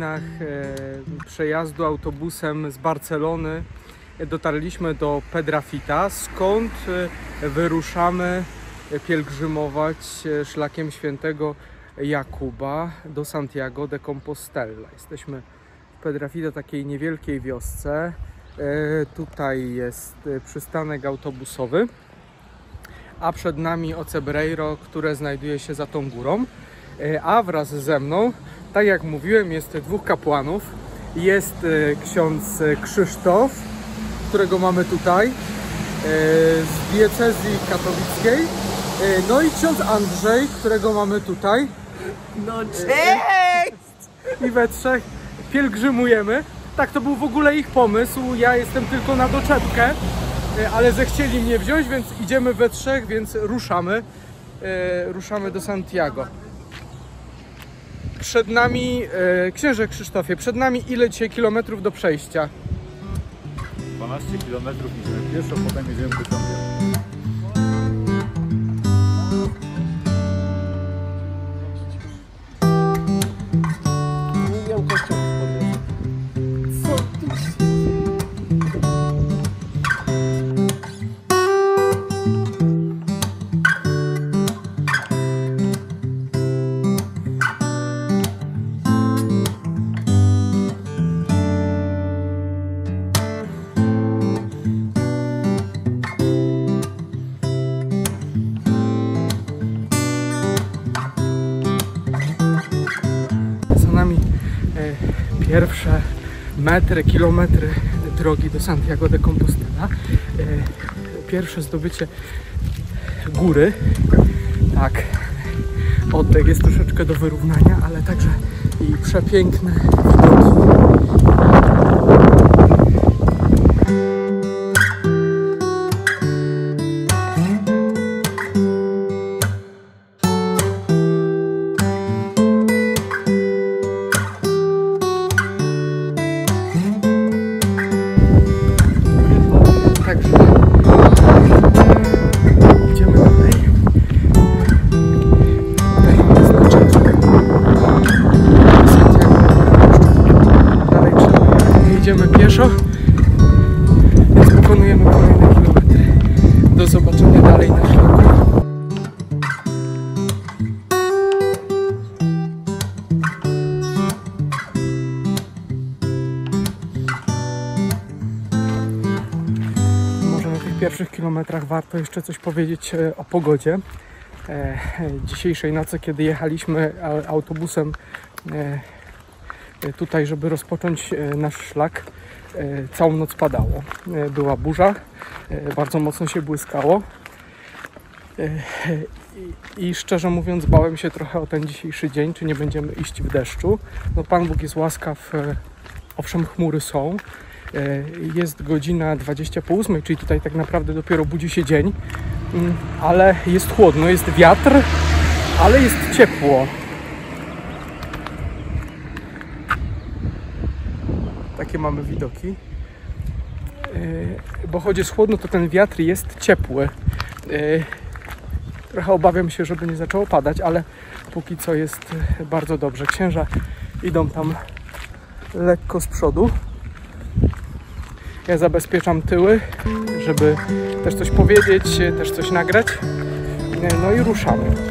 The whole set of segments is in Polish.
godzinach e, przejazdu autobusem z Barcelony dotarliśmy do Pedrafita, skąd e, wyruszamy pielgrzymować e, szlakiem świętego Jakuba do Santiago de Compostela. Jesteśmy w Pedrafita, takiej niewielkiej wiosce. E, Tutaj jest e, przystanek autobusowy, a przed nami Ocebreiro, które znajduje się za tą górą. E, A wraz ze mną, tak jak mówiłem, jest dwóch kapłanów. Jest e, ksiądz e, Krzysztof, którego mamy tutaj, e, z diecezji katowickiej. No i ksiądz Andrzej, którego mamy tutaj. No cześć! I we trzech pielgrzymujemy. Tak, to był w ogóle ich pomysł. Ja jestem tylko na doczepkę, ale zechcieli mnie wziąć, więc idziemy we trzech, więc ruszamy. Ruszamy do Santiago. Przed nami, e, księże Krzysztofie, przed nami ile dzisiaj kilometrów do przejścia? 12 km idziemy pieszo, potem jedziemy pociągiem. Pierwsze metry, kilometry drogi do Santiago de Compostela. E, pierwsze zdobycie góry. Tak, oddech jest troszeczkę do wyrównania, ale także i przepiękne widoki. Pierwszych kilometrach warto jeszcze coś powiedzieć e, o pogodzie. E, Dzisiejszej nocy, kiedy jechaliśmy autobusem e, tutaj, żeby rozpocząć nasz szlak, całą noc padało. Była burza, bardzo mocno się błyskało. I, szczerze mówiąc, bałem się trochę o ten dzisiejszy dzień, czy nie będziemy iść w deszczu. No, Pan Bóg jest łaskaw, owszem, chmury są, Jest godzina 20 po 8, czyli tutaj tak naprawdę dopiero budzi się dzień, Mm, ale jest chłodno, jest wiatr, ale jest ciepło. Takie mamy widoki. E, Bo choć jest chłodno, to ten wiatr jest ciepły. E, Trochę obawiam się, żeby nie zaczęło padać, ale póki co jest e, bardzo dobrze. Księża idą tam lekko z przodu. Ja zabezpieczam tyły, żeby też coś powiedzieć, też coś nagrać. No i ruszamy.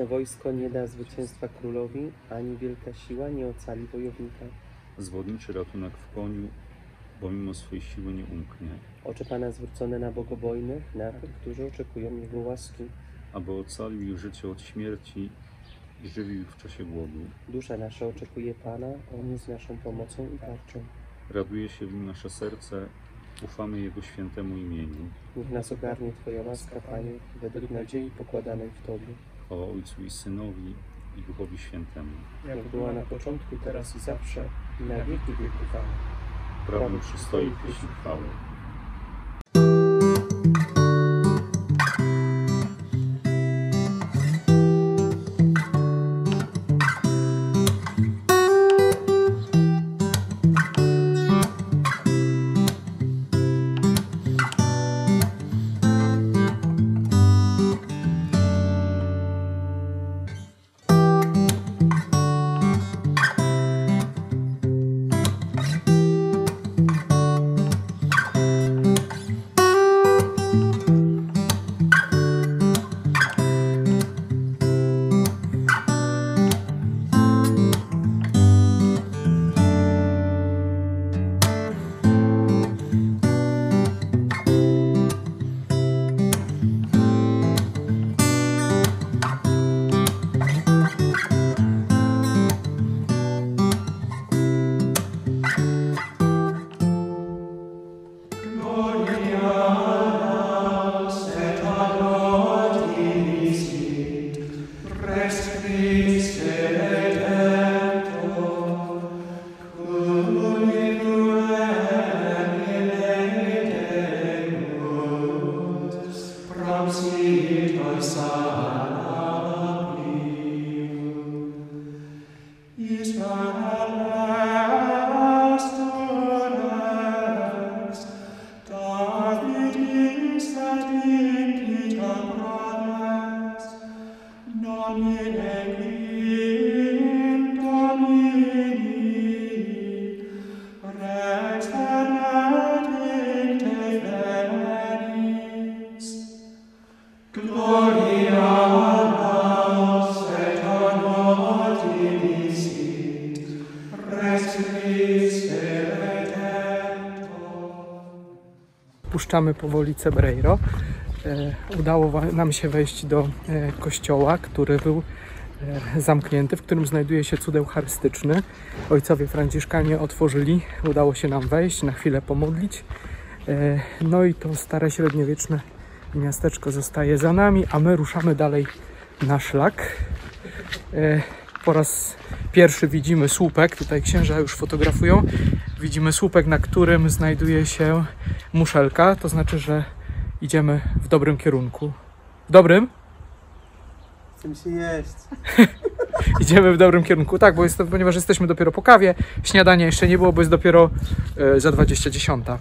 Liczne wojsko nie da zwycięstwa królowi, ani wielka siła nie ocali wojownika. Zwodniczy ratunek w koniu, bo mimo swojej siły nie umknie. Oczy Pana zwrócone na bogobojnych, na tych, którzy oczekują Jego łaski. aby ocalił ich życie od śmierci i żywił ich w czasie głodu. Dusza nasza oczekuje Pana, On jest naszą pomocą i tarczą. Raduje się w nim nasze serce, ufamy Jego świętemu imieniu. Niech nas ogarnie Twoja łaska, Panie, według nadziei pokładanej w Tobie. Chwała Ojcu i Synowi i Duchowi Świętemu. Jak była na początku, teraz i zawsze, i na wieki wieków. Amen. Prawem przystoi pieśń chwały. Puszczamy powoli Cebreiro. E, Udało nam się wejść do e, kościoła, który był e, zamknięty, w którym znajduje się cud eucharystyczny. Ojcowie Franciszkanie otworzyli, udało się nam wejść, na chwilę pomodlić. No i to stare średniowieczne miasteczko zostaje za nami, a my ruszamy dalej na szlak. Po raz pierwszy widzimy słupek, tutaj księża już fotografują. Widzimy słupek, na którym znajduje się muszelka, to znaczy, że idziemy w dobrym kierunku. W dobrym? Chce mi się jeść. Idziemy w dobrym kierunku. Tak, bo jest to, ponieważ jesteśmy dopiero po kawie, śniadania jeszcze nie było, bo jest dopiero e, za 20 dziesiąta.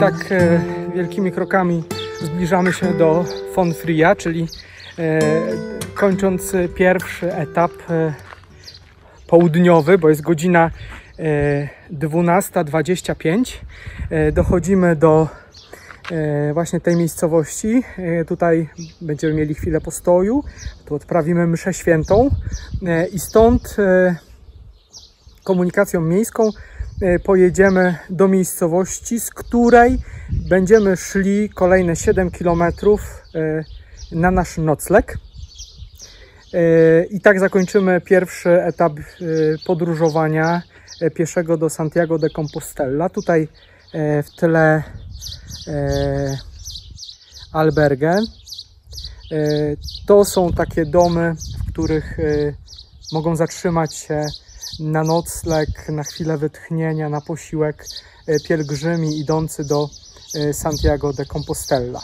Tak e, wielkimi krokami zbliżamy się do Von Fria, czyli e, kończąc pierwszy etap e, południowy, bo jest godzina e, 12.25. E, dochodzimy do właśnie tej miejscowości. Tutaj będziemy mieli chwilę postoju, tu odprawimy mszę świętą i stąd komunikacją miejską pojedziemy do miejscowości, z której będziemy szli kolejne 7 km na nasz nocleg. E, I tak zakończymy pierwszy etap e, podróżowania e, pieszego do Santiago de Compostela. Tutaj e, w tle e, albergę. E, To są takie domy, w których e, mogą zatrzymać się na nocleg, na chwilę wytchnienia, na posiłek e, pielgrzymi idący do e, Santiago de Compostela.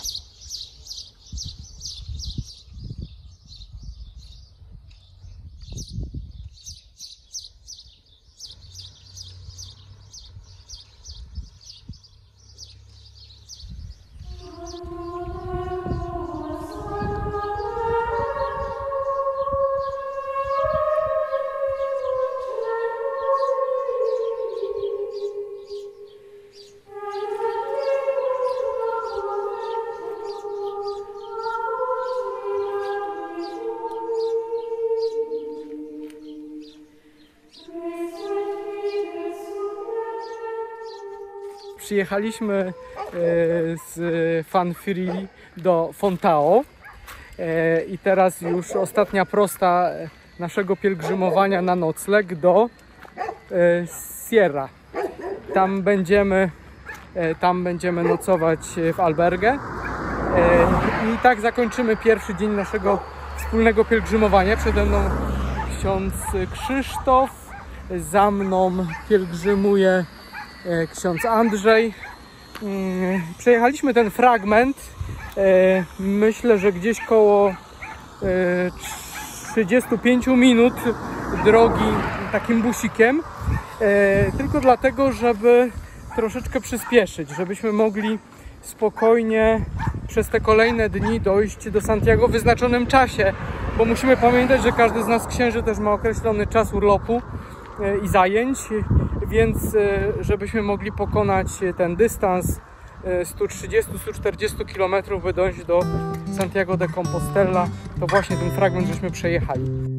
Przyjechaliśmy e, z Fanfiri do Fontao e, i teraz już ostatnia prosta naszego pielgrzymowania na nocleg do e, Sierra. Tam będziemy, e, tam będziemy nocować w albergę. E, I tak zakończymy pierwszy dzień naszego wspólnego pielgrzymowania. Przede mną ksiądz Krzysztof, za mną pielgrzymuje e, ksiądz Andrzej. Mm, Przejechaliśmy ten fragment, e, myślę, że gdzieś koło e, 35 minut drogi takim busikiem, e, tylko dlatego, żeby troszeczkę przyspieszyć, żebyśmy mogli spokojnie przez te kolejne dni dojść do Santiago w wyznaczonym czasie, bo musimy pamiętać, że każdy z nas księży też ma określony czas urlopu e, i zajęć, więc e, żebyśmy mogli pokonać ten dystans e, 130-140 km, by dojść do Santiago de Compostela, to właśnie ten fragment żeśmy przejechali.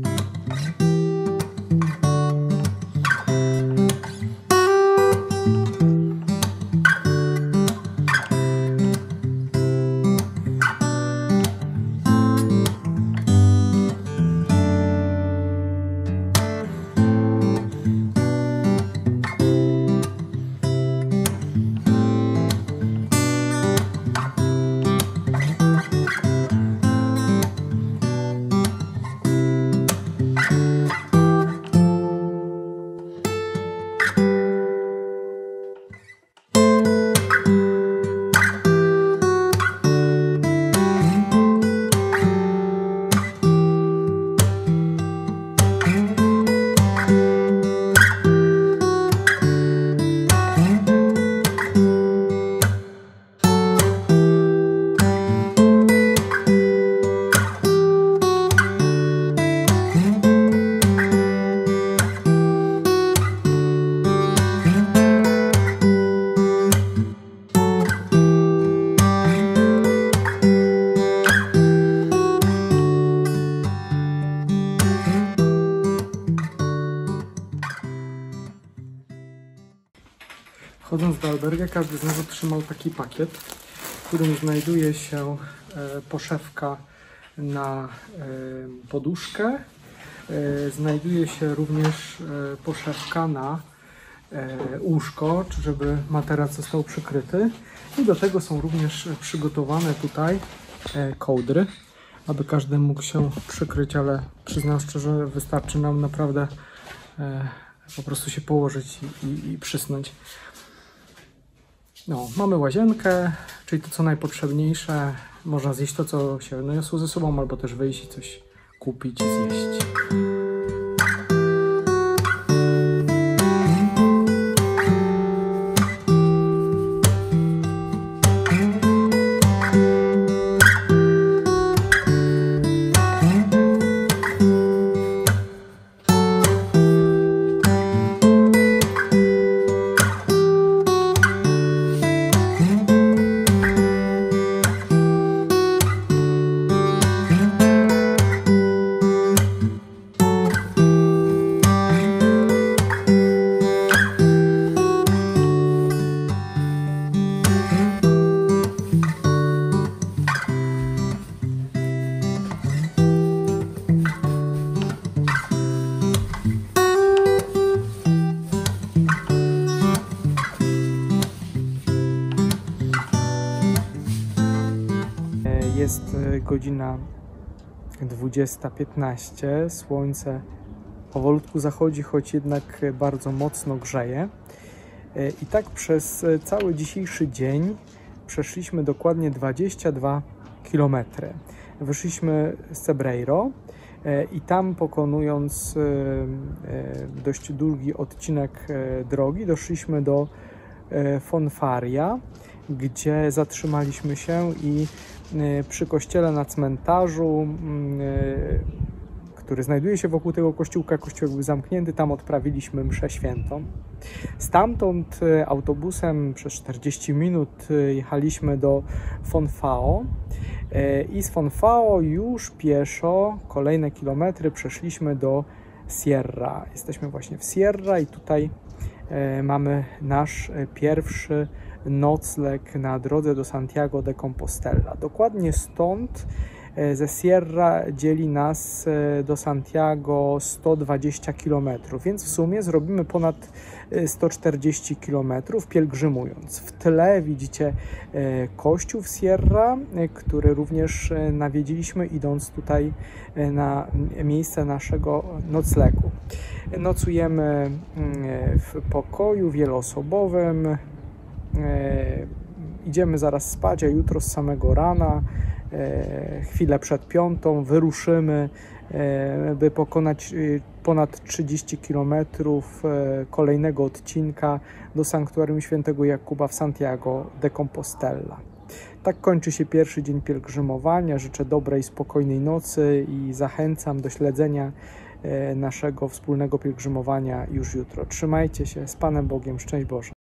Wchodząc do alberga, każdy z nas otrzymał taki pakiet, w którym znajduje się e, poszewka na e, poduszkę. E, Znajduje się również poszewka na łóżko, czy żeby materac został przykryty. I do tego są również przygotowane tutaj kołdry, aby każdy mógł się przykryć, ale przyznam szczerze, wystarczy nam naprawdę po prostu się położyć i, i, i przysnąć. No, mamy łazienkę, czyli to co najpotrzebniejsze. Można zjeść to, co się niosło ze sobą, albo też wyjść i coś kupić i zjeść. Jest e, godzina 20.15. Słońce powolutku zachodzi, choć jednak bardzo mocno grzeje. E, I tak przez e, cały dzisiejszy dzień przeszliśmy dokładnie 22 km. Wyszliśmy z Cebreiro i tam pokonując dość długi odcinek drogi, doszliśmy do Fonfaria, gdzie zatrzymaliśmy się i e, przy kościele na cmentarzu, mm, e, który znajduje się wokół tego kościółka, kościół był zamknięty, tam odprawiliśmy mszę świętą. Stamtąd e, autobusem przez 40 minut jechaliśmy do Fonfao i z Fonfao już pieszo kolejne kilometry przeszliśmy do Sierra. Jesteśmy właśnie w Sierra i tutaj mamy nasz pierwszy nocleg na drodze do Santiago de Compostela. Dokładnie stąd e, ze Sierra dzieli nas e, do Santiago 120 km, więc w sumie zrobimy ponad e, 140 km pielgrzymując. W tle widzicie e, kościół w Sierra, e, który również e, nawiedziliśmy idąc tutaj e, na miejsce naszego noclegu. Nocujemy mm, w pokoju wieloosobowym. E, Idziemy zaraz spać, a jutro z samego rana, e, chwilę przed piątą, wyruszymy, e, by pokonać ponad 30 km kolejnego odcinka do sanktuarium świętego Jakuba w Santiago de Compostela. Tak kończy się pierwszy dzień pielgrzymowania. Życzę dobrej, spokojnej nocy i zachęcam do śledzenia naszego wspólnego pielgrzymowania już jutro. Trzymajcie się z Panem Bogiem. Szczęść Boże.